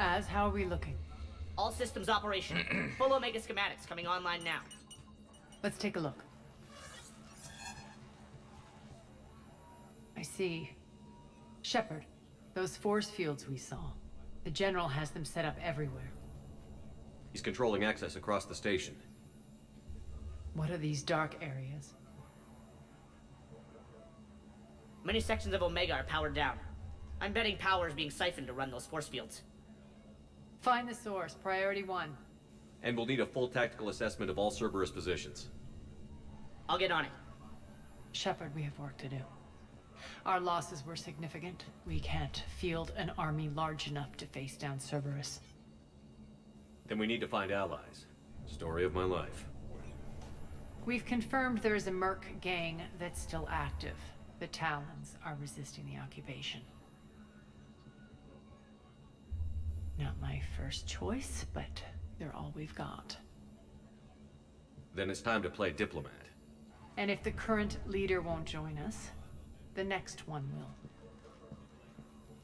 As, how are we looking? All systems operational. Full Omega schematics coming online now. Let's take a look. I see. Shepard, those force fields we saw. The General has them set up everywhere. He's controlling access across the station. What are these dark areas? Many sections of Omega are powered down. I'm betting power is being siphoned to run those force fields. Find the source, priority one. And we'll need a full tactical assessment of all Cerberus positions. I'll get on it. Shepard, we have work to do. Our losses were significant. We can't field an army large enough to face down Cerberus. Then we need to find allies. Story of my life. We've confirmed there is a Merc gang that's still active. The Talons are resisting the occupation. Not my first choice, but they're all we've got. Then it's time to play diplomat. And if the current leader won't join us, the next one will.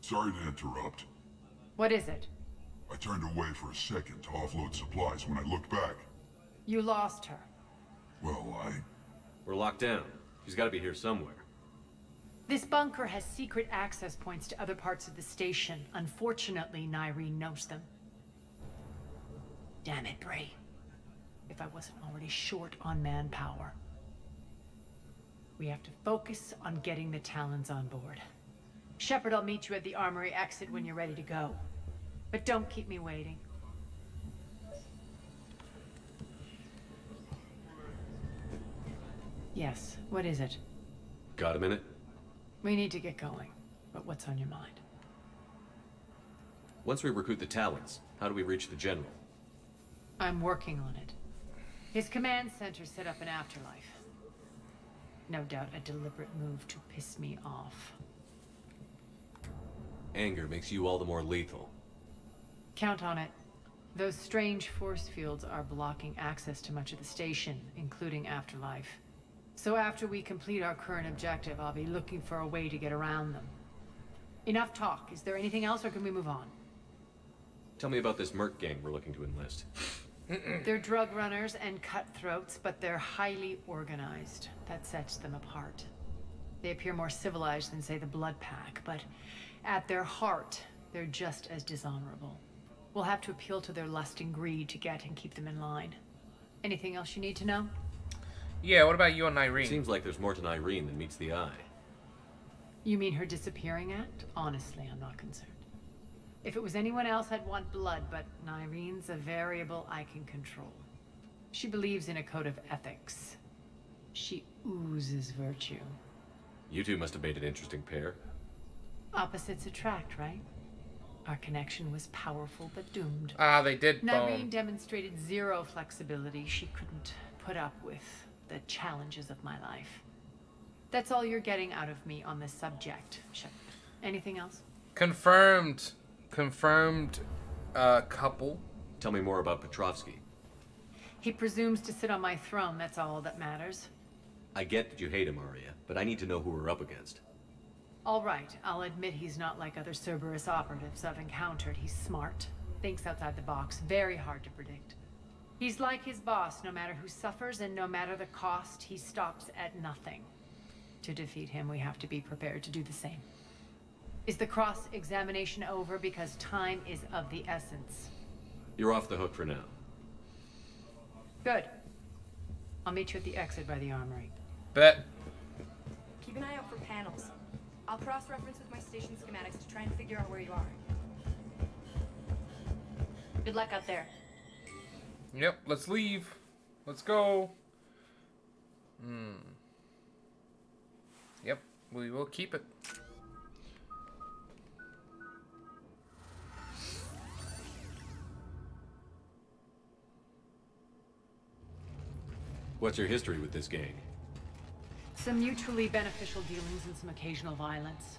Sorry to interrupt. What is it? I turned away for a second to offload supplies when I looked back. You lost her. Well, I... We're locked down. She's gotta be here somewhere. This bunker has secret access points to other parts of the station. Unfortunately, Nyreen knows them. Damn it, Bray. If I wasn't already short on manpower. We have to focus on getting the Talons on board. Shepard, I'll meet you at the armory exit when you're ready to go. But don't keep me waiting. Yes, what is it? Got a minute? We need to get going. But what's on your mind? Once we recruit the Talons, how do we reach the General? I'm working on it. His command center set up an Afterlife. No doubt a deliberate move to piss me off. Anger makes you all the more lethal. Count on it. Those strange force fields are blocking access to much of the station, including Afterlife. So after we complete our current objective, I'll be looking for a way to get around them. Enough talk. Is there anything else, or can we move on? Tell me about this Merc gang we're looking to enlist. They're drug runners and cutthroats, but they're highly organized. That sets them apart. They appear more civilized than, say, the Blood Pack, but at their heart, they're just as dishonorable. We'll have to appeal to their lust and greed to get and keep them in line. Anything else you need to know? Yeah, what about you and Nyreen? Seems like there's more to Nyreen than meets the eye. You mean her disappearing act? Honestly, I'm not concerned. If it was anyone else, I'd want blood, but Nyreen's a variable I can control. She believes in a code of ethics. She oozes virtue. You two must have made an interesting pair. Opposites attract, right? Our connection was powerful but doomed. Ah, they did Nyreen bone. demonstrated zero flexibility. She couldn't put up with the challenges of my life. That's all you're getting out of me on this subject, Shepard. Anything else? Confirmed. Confirmed uh, couple. Tell me more about Petrovsky. He presumes to sit on my throne, that's all that matters. I get that you hate him, Aria, but I need to know who we're up against. All right, I'll admit he's not like other Cerberus operatives I've encountered. He's smart, thinks outside the box, very hard to predict. He's like his boss, no matter who suffers and no matter the cost, he stops at nothing. To defeat him, we have to be prepared to do the same. Is the cross-examination over because time is of the essence? You're off the hook for now. Good. I'll meet you at the exit by the armory. Bet. Keep an eye out for panels. I'll cross-reference with my station schematics to try and figure out where you are. Good luck out there. Yep, let's leave. Let's go. Hmm. Yep, we will keep it. What's your history with this gang? Some mutually beneficial dealings and some occasional violence.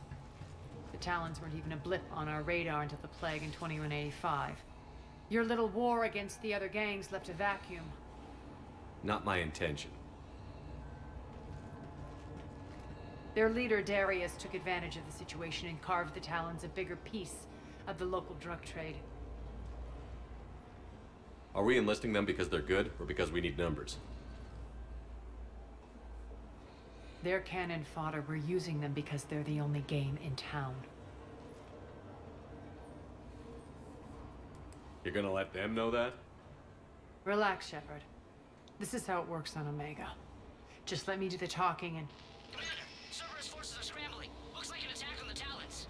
The Talons weren't even a blip on our radar until the plague in 2185. Your little war against the other gangs left a vacuum. Not my intention. Their leader, Darius, took advantage of the situation and carved the Talons a bigger piece of the local drug trade. Are we enlisting them because they're good, or because we need numbers? They're cannon fodder. We're using them because they're the only game in town. You're gonna let them know that? Relax, Shepard. This is how it works on Omega. Just let me do the talking and... Commander, Cerberus forces are scrambling. Looks like an attack on the Talons.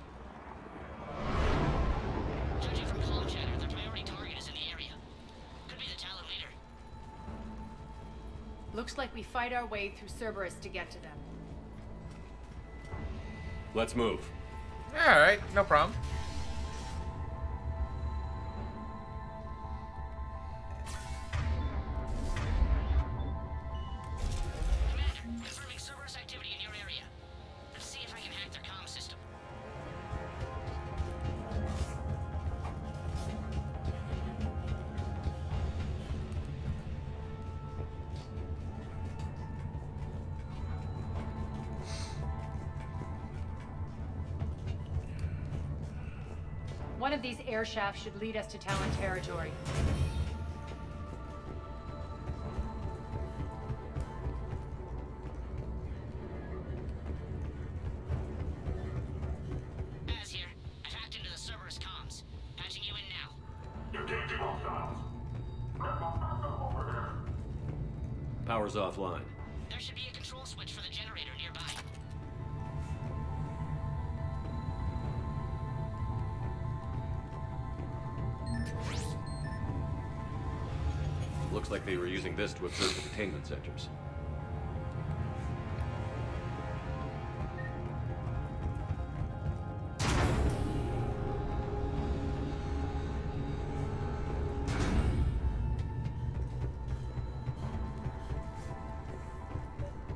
Judging from comm chatter, their priority target is in the area. Could be the Talon leader. Looks like we fight our way through Cerberus to get to them. Let's move. Alright, no problem. Air shaft should lead us to Talon territory. Looks like they were using this to observe the containment sectors.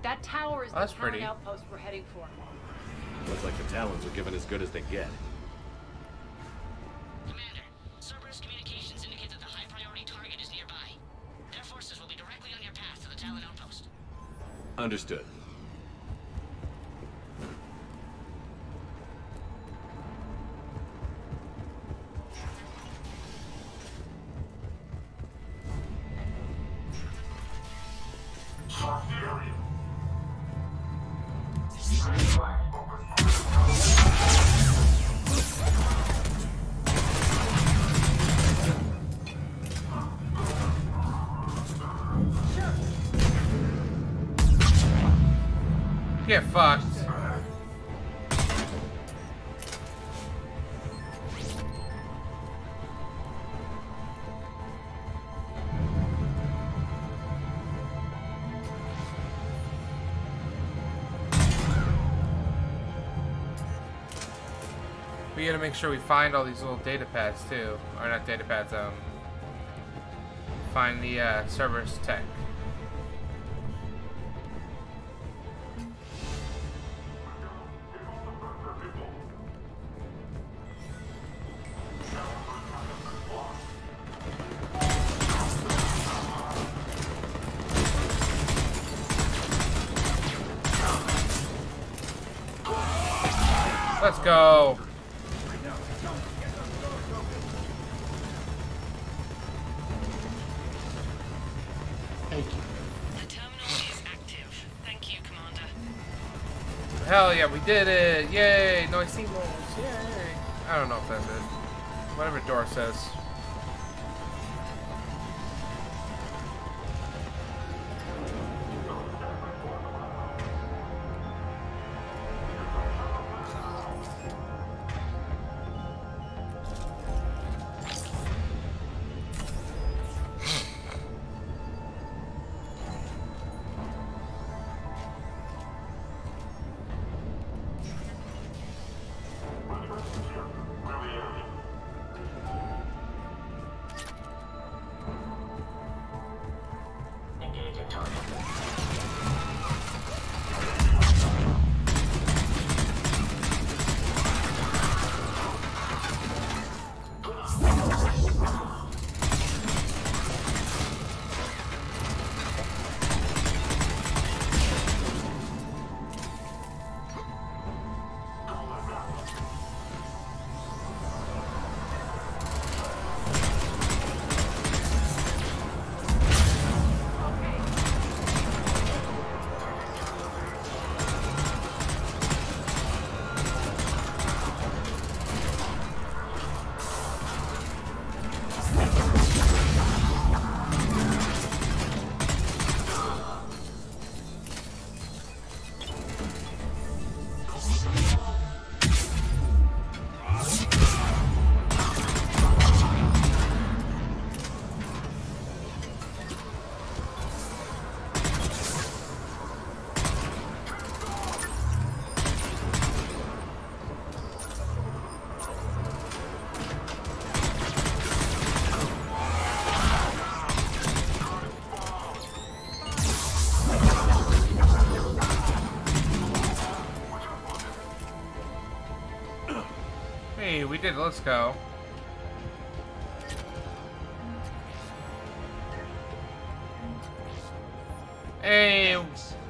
That tower is Oh, that's the Talon pretty. outpost we're heading for. Looks like the Talons are given as good as they get. Understood. We gotta make sure we find all these little data pads too. Or not data pads, um find the uh, Cerberus tech. Did it! Did it. Let's go. Hey,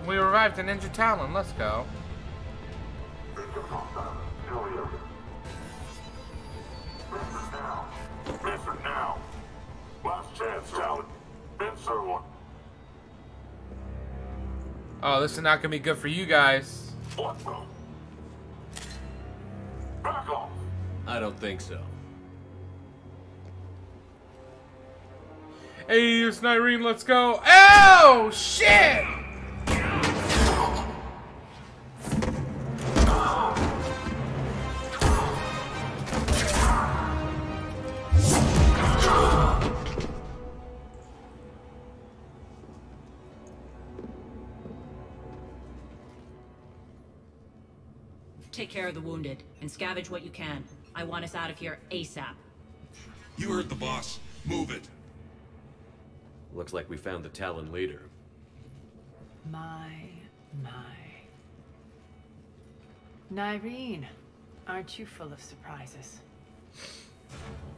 we revived a Ninja Talon. Let's go. Oh, this is not gonna be good for you guys. What the? I don't think so. Hey, it's Nyreen. Let's go. Oh shit! Take care of the wounded and scavenge what you can. I want us out of here ASAP. You heard the boss. Move it. Looks like we found the Talon leader. My, my. Nyreen, aren't you full of surprises?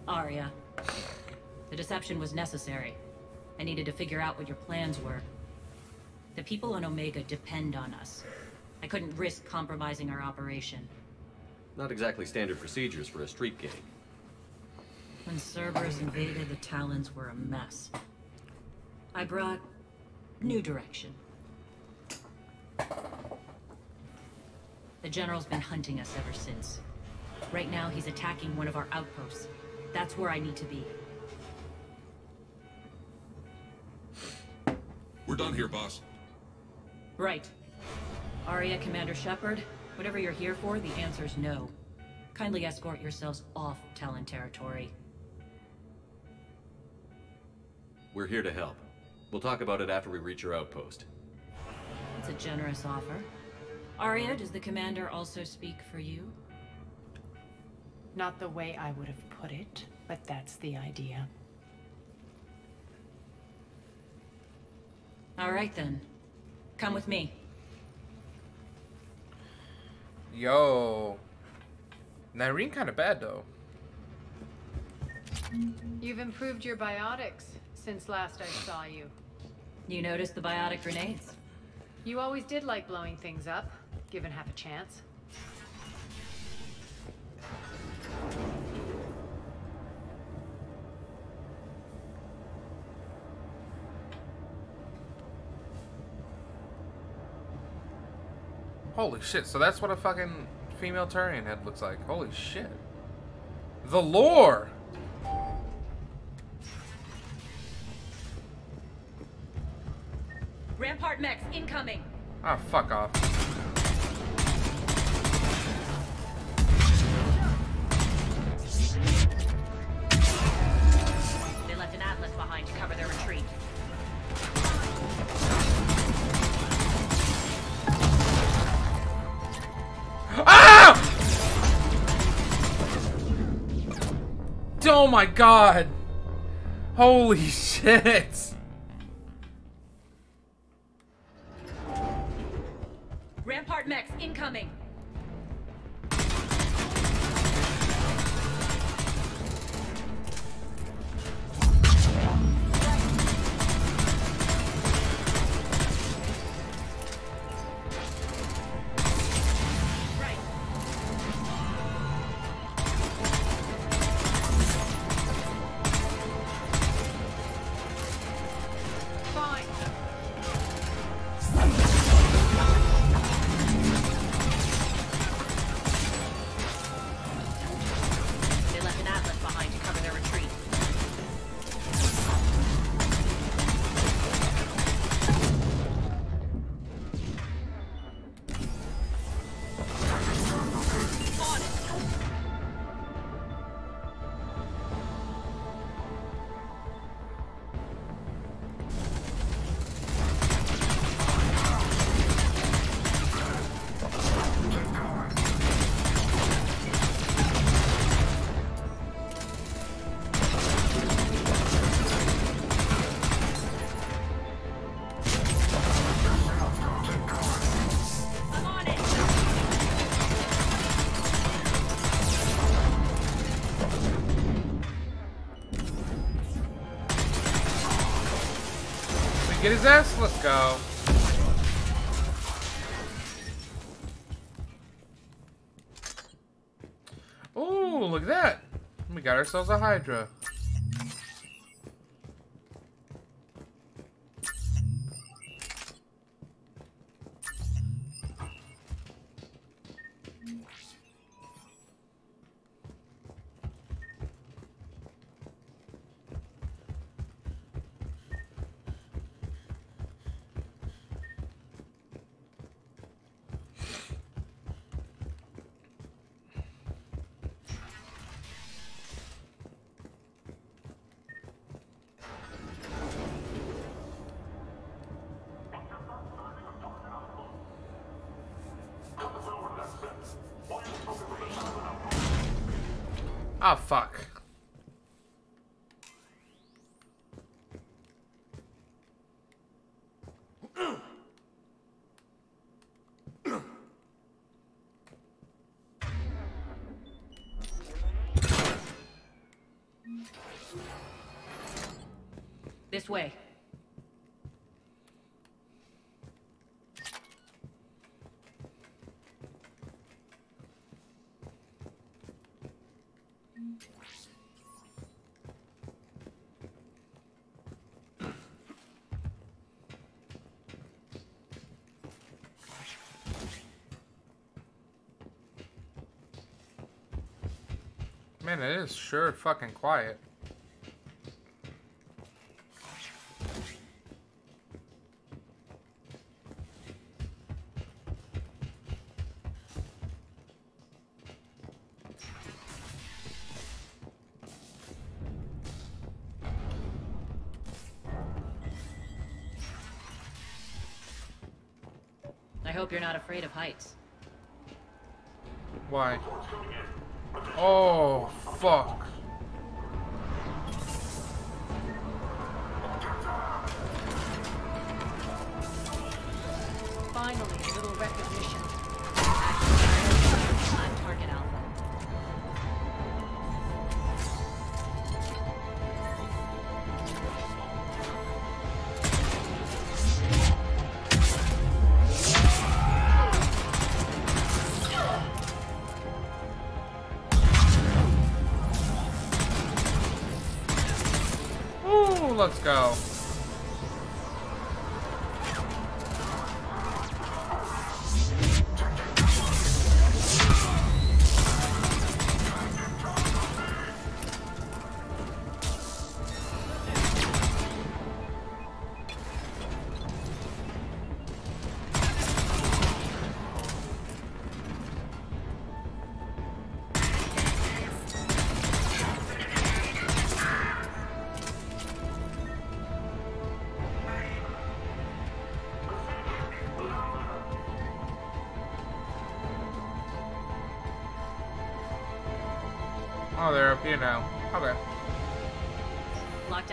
Aria. The deception was necessary. I needed to figure out what your plans were. The people on Omega depend on us. I couldn't risk compromising our operation. Not exactly standard procedures for a street gang. When Cerberus invaded, the Talons were a mess. I brought new direction. The General's been hunting us ever since. Right now, he's attacking one of our outposts. That's where I need to be. We're done here, boss. Right. Aria Commander Shepard, whatever you're here for, the answer's no. Kindly escort yourselves off Talon territory. We're here to help. We'll talk about it after we reach your outpost. It's a generous offer. Aria, does the Commander also speak for you? Not the way I would have put it, but that's the idea. All right then. Come with me. Yo. Nyreen kind of bad though. You've improved your biotics since last I saw you. You noticed the biotic grenades? You always did like blowing things up, given half a chance. Holy shit, so that's what a fucking female Turian head looks like. Holy shit. The lore! Rampart mechs incoming! Ah, fuck off. My god! Holy shit! Get his ass? Let's go. Ooh, look at that. We got ourselves a Hydra. Oh, fuck. This way. Man, it is sure fucking quiet. I hope you're not afraid of heights. Why? Oh, fuck. Finally, a little recognition. Go.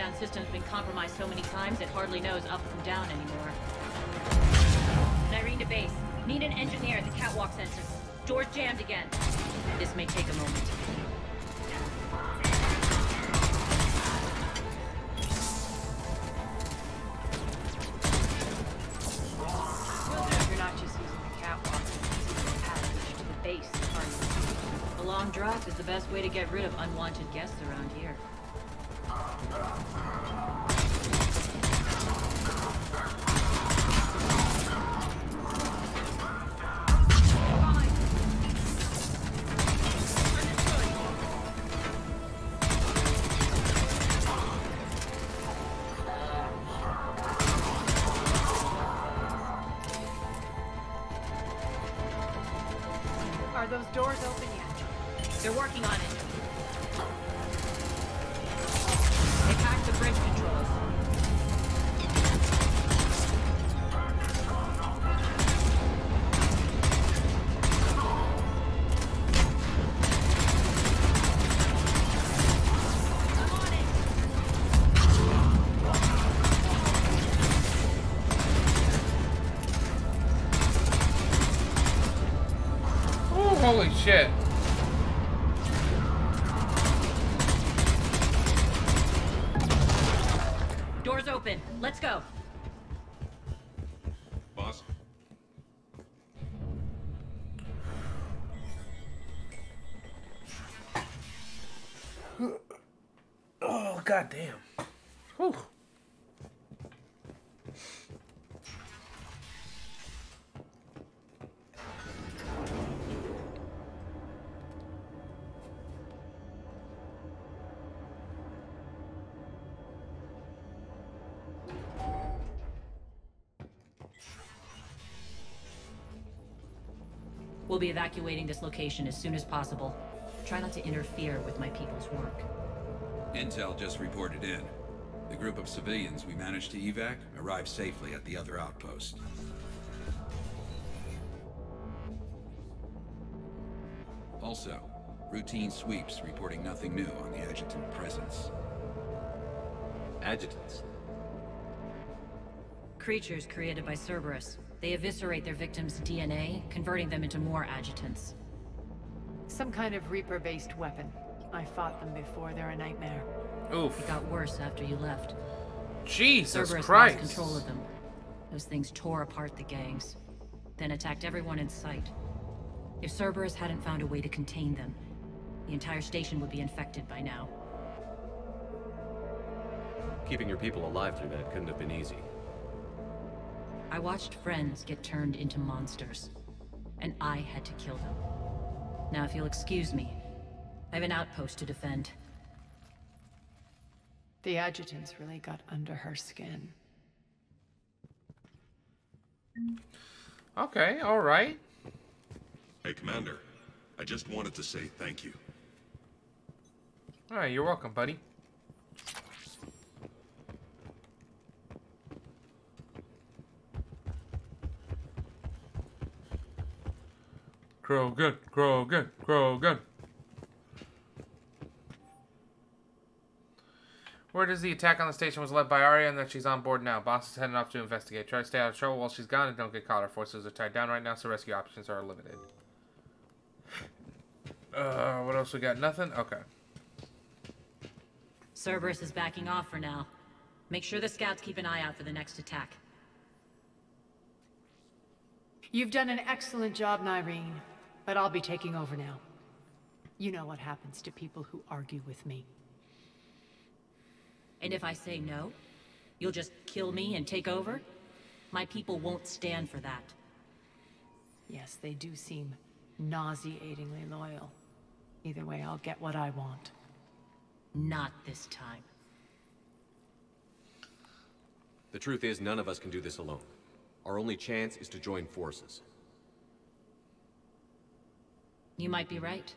Lockdown system's been compromised so many times it hardly knows up from down anymore. Nyreen to base. Need an engineer at the catwalk sensor. Door's jammed again. This may take a moment. You're not just using the catwalk as a to the base, are? A long drop is the best way to get rid of unwanted guests around here. shit. Doors open. Let's go. Boss. oh, goddamn. We'll be evacuating this location as soon as possible. Try not to interfere with my people's work. Intel just reported in. The group of civilians we managed to evac arrived safely at the other outpost. Also, routine sweeps reporting nothing new on the adjutant presence. Adjutants. Creatures created by Cerberus. They eviscerate their victims' DNA, converting them into more adjutants. Some kind of Reaper-based weapon. I fought them before, they're a nightmare. Oof. It got worse after you left. Jesus Cerberus Christ. lost control of them. Those things tore apart the gangs, then attacked everyone in sight. If Cerberus hadn't found a way to contain them, the entire station would be infected by now. Keeping your people alive through that couldn't have been easy. I watched friends get turned into monsters, and I had to kill them. Now, if you'll excuse me, I have an outpost to defend. The adjutants really got under her skin. Okay, alright. Hey, Commander. I just wanted to say thank you. Alright, you're welcome, buddy. Krogan, Krogan, good. Word is the attack on the station was led by Aria and that she's on board now. Boss is heading off to investigate. Try to stay out of trouble while she's gone and don't get caught. Our forces are tied down right now, so rescue options are limited. Uh, what else we got? Nothing? Okay. Cerberus is backing off for now. Make sure the scouts keep an eye out for the next attack. You've done an excellent job, Nyreen, but I'll be taking over now. You know what happens to people who argue with me. And if I say no, you'll just kill me and take over? My people won't stand for that. Yes, they do seem nauseatingly loyal. Either way, I'll get what I want. Not this time. The truth is, none of us can do this alone. Our only chance is to join forces. You might be right.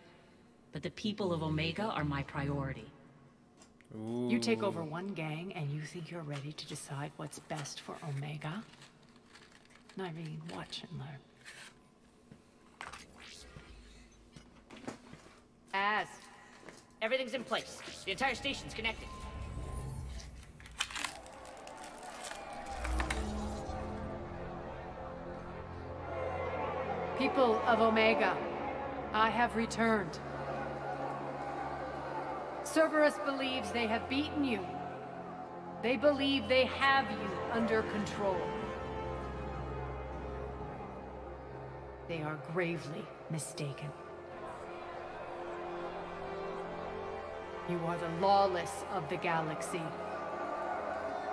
But the people of Omega are my priority. You take over one gang and you think you're ready to decide what's best for Omega? Nyreen, watch and learn. As. Everything's in place. The entire station's connected. People of Omega, I have returned. Cerberus believes they have beaten you. They believe they have you under control. They are gravely mistaken. You are the lawless of the galaxy.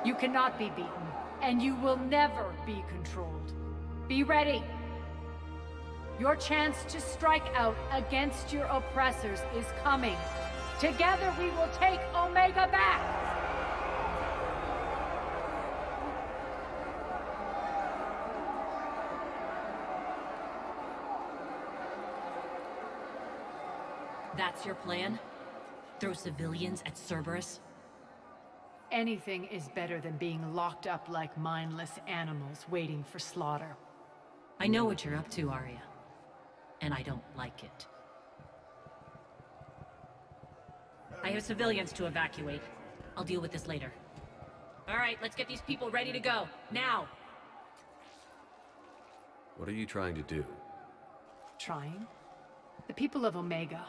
You cannot be beaten, and you will never be controlled. Be ready. Your chance to strike out against your oppressors is coming. Together we will take Omega back! That's your plan? Throw civilians at Cerberus? Anything is better than being locked up like mindless animals waiting for slaughter. I know what you're up to, Aria. And I don't like it. I have civilians to evacuate. I'll deal with this later. All right, let's get these people ready to go. Now! What are you trying to do? Trying? The people of Omega,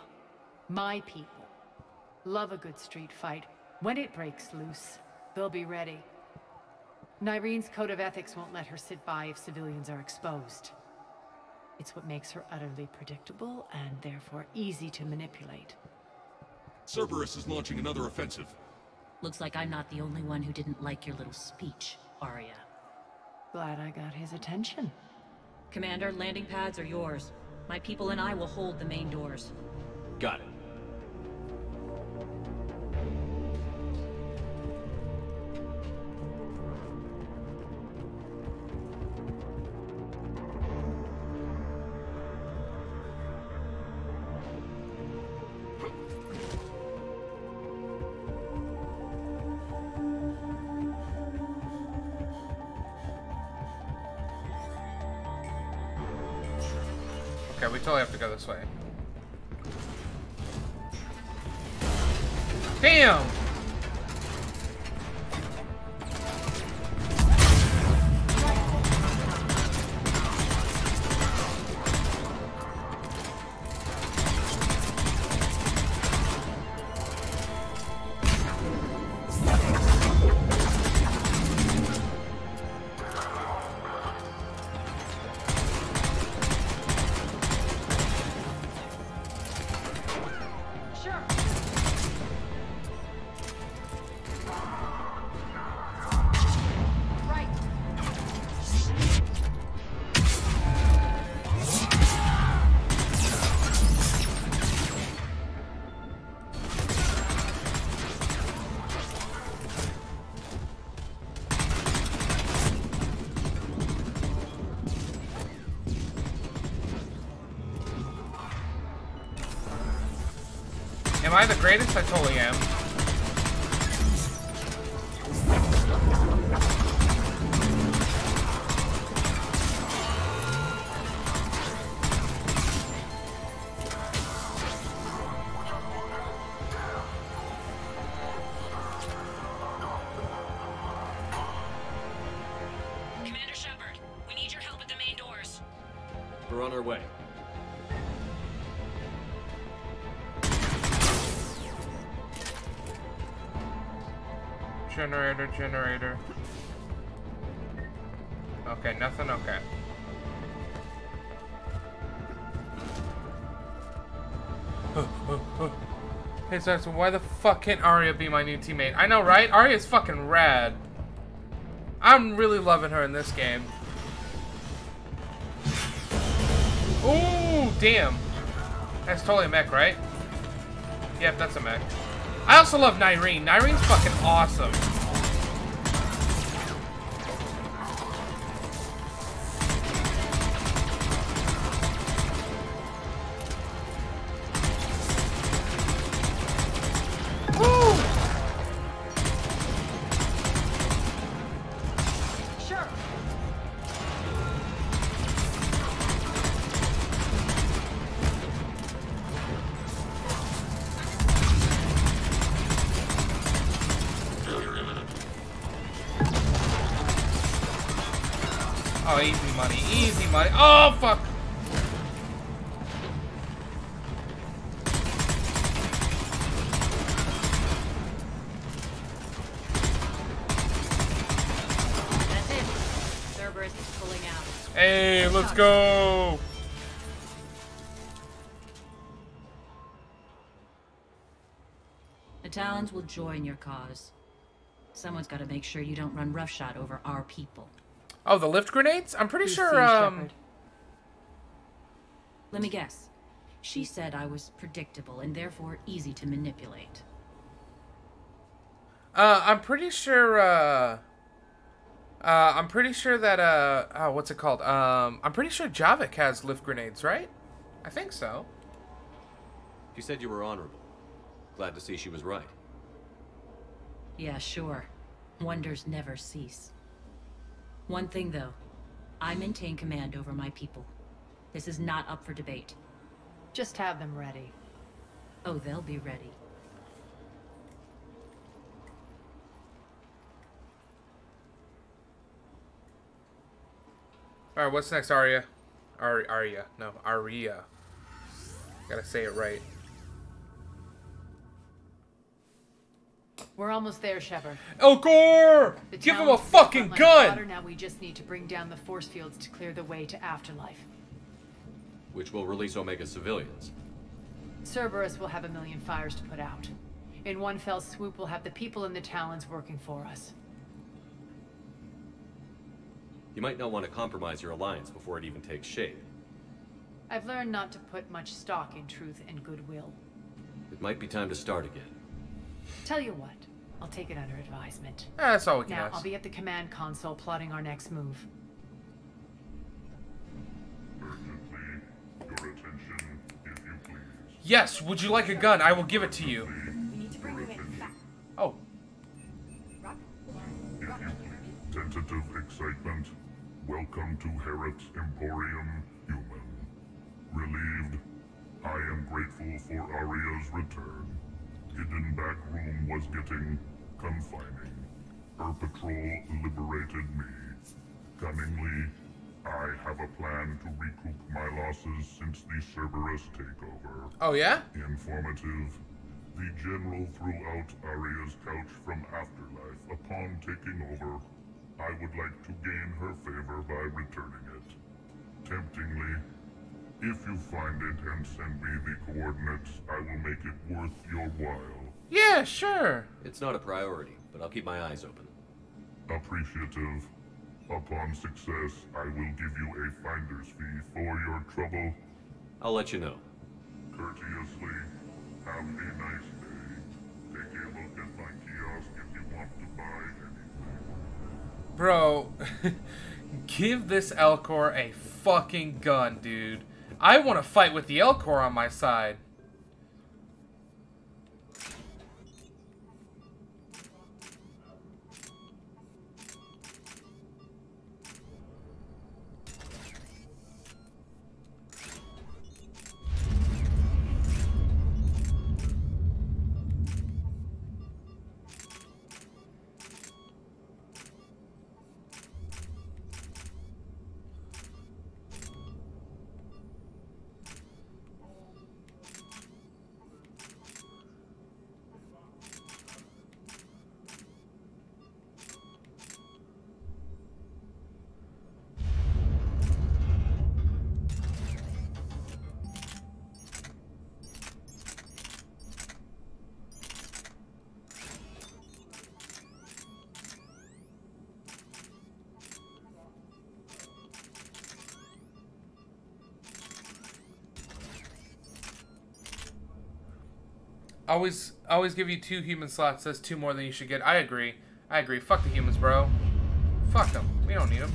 my people, love a good street fight. When it breaks loose, they'll be ready. Nyreen's code of ethics won't let her sit by if civilians are exposed. It's what makes her utterly predictable and therefore easy to manipulate. Cerberus is launching another offensive. Looks like I'm not the only one who didn't like your little speech, Aria. Glad I got his attention. Commander, landing pads are yours. My people and I will hold the main doors. Got it. Okay, we totally have to go this way. Damn! Greatest? I totally am. Commander Shepard, we need your help at the main doors. We're on our way. Generator, generator. Okay, nothing, okay. hey, Saxon, why the fuck can't Aria be my new teammate? I know, right? Aria's fucking rad. I'm really loving her in this game. Ooh, damn. That's totally a mech, right? Yep, that's a mech. I also love Nyreen. Nyreen's fucking awesome. Oh, easy money, easy money. Oh, fuck. That's it. Cerberus is pulling out. Hey, let's go. The Talons will join your cause. Someone's got to make sure you don't run roughshod over our people. Oh, the lift grenades? I'm pretty Who's sure, um... Shepard? Let me guess. She said I was predictable and therefore easy to manipulate. Uh, I'm pretty sure, uh... Uh, I'm pretty sure that, uh... Oh, what's it called? Um, I'm pretty sure Javik has lift grenades, right? I think so. She said you were honorable. Glad to see she was right. Yeah, sure. Wonders never cease. One thing, though. I maintain command over my people. This is not up for debate. Just have them ready. Oh, they'll be ready. Alright, what's next, Arya? Ar Arya. No, Arya. Gotta say it right. We're almost there, Shepard. Elcor! The Give him a fucking gun! fodder, Now we just need to bring down the force fields to clear the way to afterlife. Which will release Omega civilians. Cerberus will have a million fires to put out. In one fell swoop, we'll have the people in the Talons working for us. You might not want to compromise your alliance before it even takes shape. I've learned not to put much stock in truth and goodwill. It might be time to start again. Tell you what, I'll take it under advisement. Eh, that's all we can Now, ask. I'll be at the command console plotting our next move. Urgently, your attention, if you please. Yes, would you like a gun? I will give it to you. We need to bring you in. Oh, Rock? If Rock, you can you hear me? Tentative excitement. Welcome to Harrot's Emporium, human. Relieved, I am grateful for Aria's return. Hidden back room was getting confining. Her patrol liberated me. Cunningly, I have a plan to recoup my losses since the Cerberus takeover. oh yeah? Informative. The General threw out Aria's couch from Afterlife. Upon taking over, I would like to gain her favor by returning it. Temptingly, if you find it and send me the coordinates, I will make it worth your while. Yeah, sure. It's not a priority, but I'll keep my eyes open. Appreciative. Upon success, I will give you a finder's fee for your trouble. I'll let you know. Courteously, have a nice day. Take a look at my kiosk if you want to buy anything. Bro, give this Elcor a fucking gun, dude. I want to fight with the Elcor on my side. Always, always give you two human slots. That's two more than you should get. I agree. I agree. Fuck the humans, bro. Fuck them. We don't need them.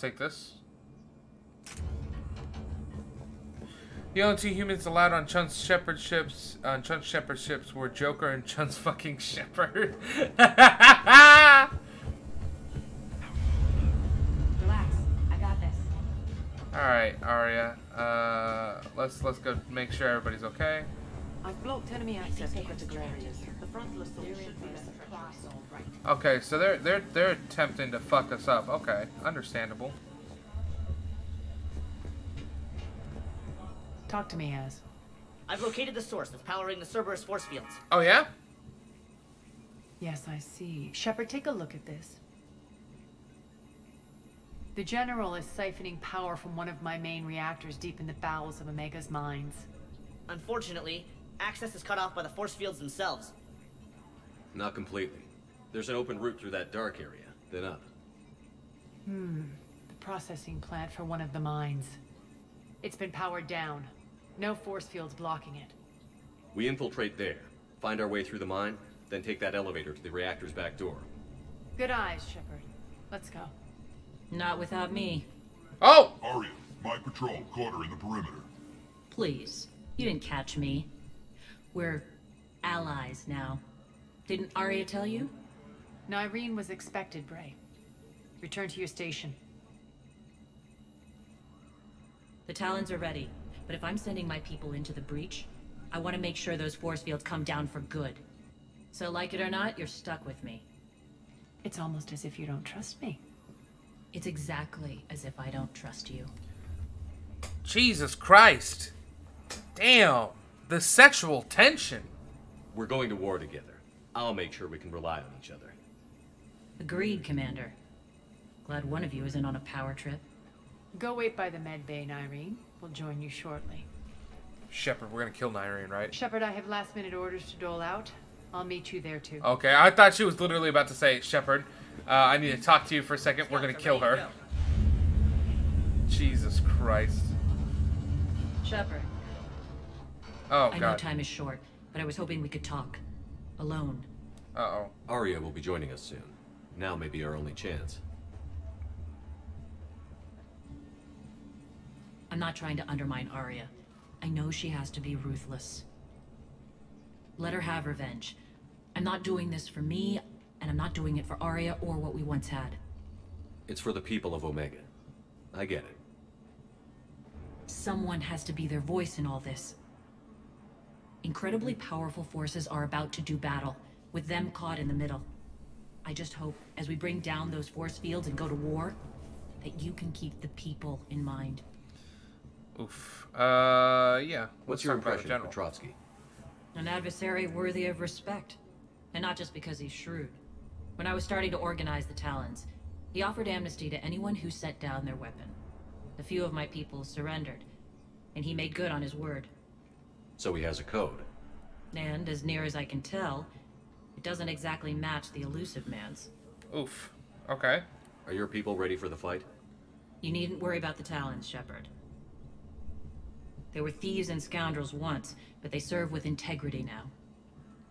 Take this. The only two humans allowed on Chun's Shepard ships, on Chun's Shepard ships, were Joker and Chun's fucking Shepard. Relax. I got this. All right, Aria. Uh, let's let's go make sure everybody's okay. I've blocked enemy access to critical areas. The frontal assault should be less effective. Okay, so they're they're they're attempting to fuck us up. Okay, understandable. Talk to me, Az. I've located the source that's powering the Cerberus force fields. Oh yeah? Yes, I see. Shepard, take a look at this. The General is siphoning power from one of my main reactors deep in the bowels of Omega's mines. Unfortunately, access is cut off by the force fields themselves. Not completely. There's an open route through that dark area, then up. Hmm. The processing plant for one of the mines. It's been powered down. No force fields blocking it. We infiltrate there, find our way through the mine, then take that elevator to the reactor's back door. Good eyes, Shepard. Let's go. Not without me. Oh! Aria, my patrol caught her in the perimeter. Please. You didn't catch me. We're allies now. Didn't Aria tell you? Nyreen was expected, Bray. Return to your station. The Talons are ready, but if I'm sending my people into the breach, I want to make sure those force fields come down for good. So like it or not, you're stuck with me. It's almost as if you don't trust me. It's exactly as if I don't trust you. Jesus Christ. Damn. The sexual tension. We're going to war together. I'll make sure we can rely on each other. Agreed, Commander. Glad one of you isn't on a power trip. Go wait by the med bay, Nyreen. We'll join you shortly. Shepard, we're gonna kill Nyreen, right? Shepard, I have last minute orders to dole out. I'll meet you there too. Okay, I thought she was literally about to say, Shepard, uh, I need to talk to you for a second. We're gonna kill her. Jesus Christ. Shepard. Oh, I know time is short, but I was hoping we could talk. Alone. Uh-oh. Aria will be joining us soon. Now may be our only chance. I'm not trying to undermine Aria. I know she has to be ruthless. Let her have revenge. I'm not doing this for me, and I'm not doing it for Aria or what we once had. It's for the people of Omega. I get it. Someone has to be their voice in all this. Incredibly powerful forces are about to do battle, with them caught in the middle. I just hope, as we bring down those force fields and go to war, that you can keep the people in mind. Oof. Uh, yeah. What's Let's your talk about the impression of general. Petrovsky? An adversary worthy of respect. And not just because he's shrewd. When I was starting to organize the Talons, he offered amnesty to anyone who set down their weapon. A few of my people surrendered, and he made good on his word. So he has a code. And, as near as I can tell, it doesn't exactly match the Illusive Man's. Oof. Okay. Are your people ready for the fight? You needn't worry about the Talons, Shepard. They were thieves and scoundrels once, but they serve with integrity now.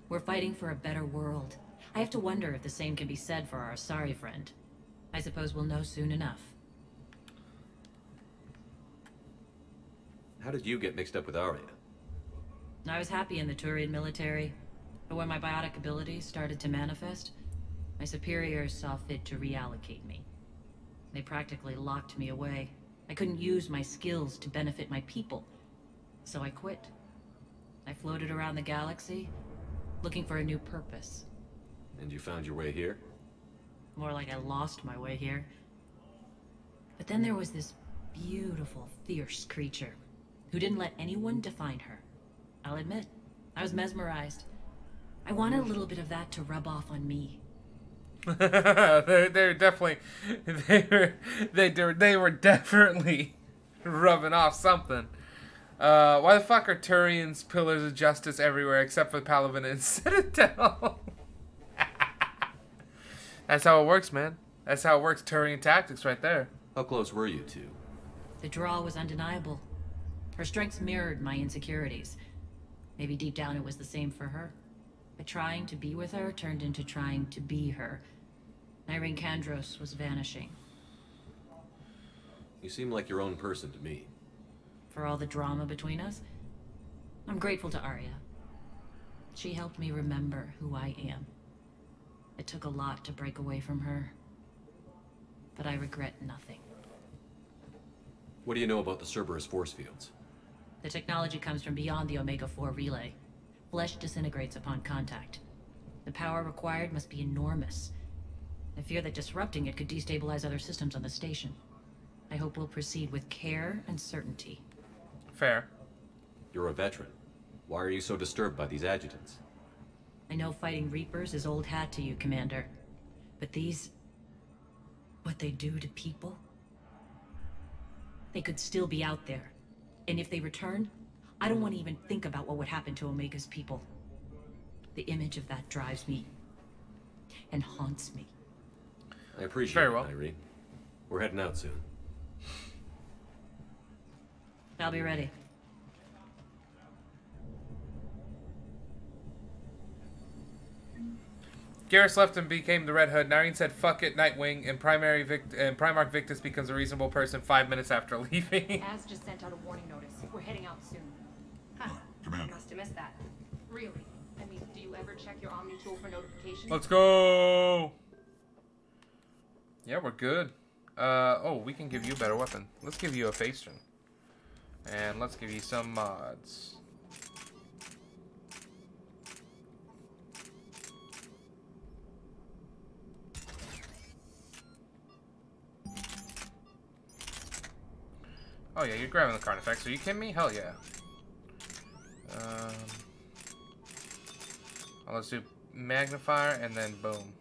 We're fighting for a better world. I have to wonder if the same can be said for our sorry friend. I suppose we'll know soon enough. How did you get mixed up with Aria? I was happy in the Turian military, but when my biotic abilities started to manifest, my superiors saw fit to reallocate me. They practically locked me away. I couldn't use my skills to benefit my people, so I quit. I floated around the galaxy, looking for a new purpose. And you found your way here? More like I lost my way here. But then there was this beautiful, fierce creature who didn't let anyone define her. I'll admit, I was mesmerized. I wanted a little bit of that to rub off on me. they're, they're definitely they were they were they were definitely rubbing off something. Uh, why the fuck are Turian's pillars of justice everywhere except for Palaven and Citadel? That's how it works, man. That's how it works. Turian tactics, right there. How close were you two? The draw was undeniable. Her strengths mirrored my insecurities. Maybe deep down it was the same for her. But trying to be with her turned into trying to be her. Nyreen Kandros was vanishing. You seem like your own person to me. For all the drama between us, I'm grateful to Aria. She helped me remember who I am. It took a lot to break away from her. But I regret nothing. What do you know about the Cerberus force fields? The technology comes from beyond the Omega-4 relay. Flesh disintegrates upon contact. The power required must be enormous. I fear that disrupting it could destabilize other systems on the station. I hope we'll proceed with care and certainty. Fair. You're a veteran. Why are you so disturbed by these adjutants? I know fighting Reapers is old hat to you, Commander. But these... What they do to people? They could still be out there. And if they return, I don't want to even think about what would happen to Omega's people. The image of that drives me and haunts me. I appreciate Very well. it, Nyreen. We're heading out soon. I'll be ready. Garrus left and became the Red Hood. Nyreen said, "Fuck it, Nightwing," and primary Vic- and Primarch Victus becomes a reasonable person five minutes after leaving. Az just sent out a warning notice. We're heading out soon. Huh. Commander. Must have missed that. Really? I mean, do you ever check your Omni tool for notifications? Let's go. Yeah, we're good. Uh, oh, we can give you a better weapon. Let's give you a Phaeston. And let's give you some mods. Oh yeah, you're grabbing the Carnifex. Are you kidding me? Hell yeah. Um, well, let's do magnifier and then boom.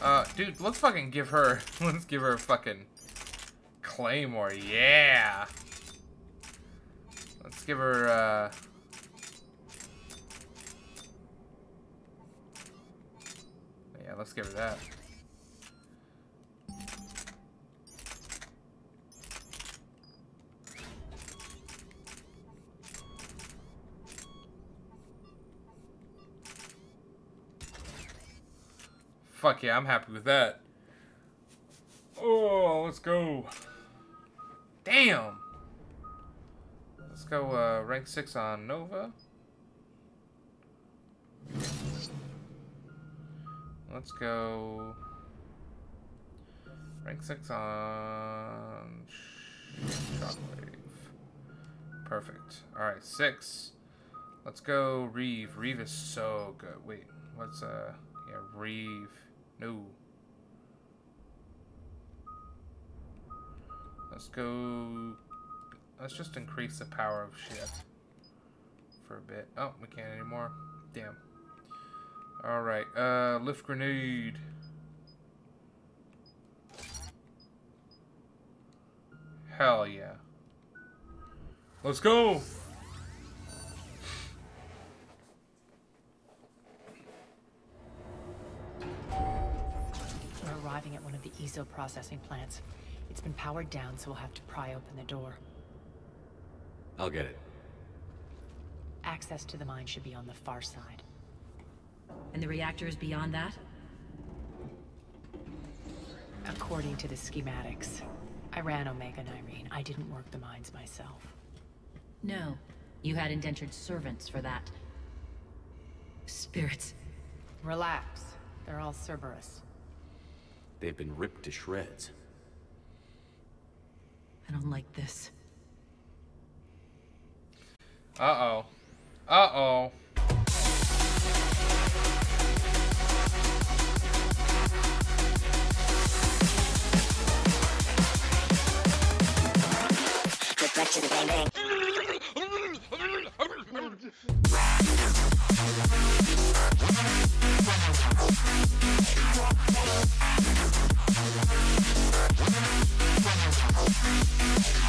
Uh, dude, let's fucking give her, let's give her a fucking claymore, yeah! Let's give her, uh... Yeah, let's give her that. Fuck yeah, I'm happy with that. Oh, let's go. Damn. Let's go uh, rank 6 on Nova. Let's go rank 6 on Shockwave. Perfect. Alright, 6. Let's go Reave. Reave is so good. Wait, what's uh yeah, Reave. No. Let's go. Let's just increase the power of shit for a bit. Oh, we can't anymore. Damn. Alright, uh, lift grenade. Hell yeah. Let's go! Arriving at one of the eezo processing plants. It's been powered down, so we'll have to pry open the door. I'll get it. Access to the mine should be on the far side. And the reactor is beyond that? According to the schematics. I ran Omega and Irene. I didn't work the mines myself. No. You had indentured servants for that. Spirits. Relax. They're all Cerberus. They've been ripped to shreds. I don't like this. Uh-oh. Uh-oh. to the bang bang. Thank you.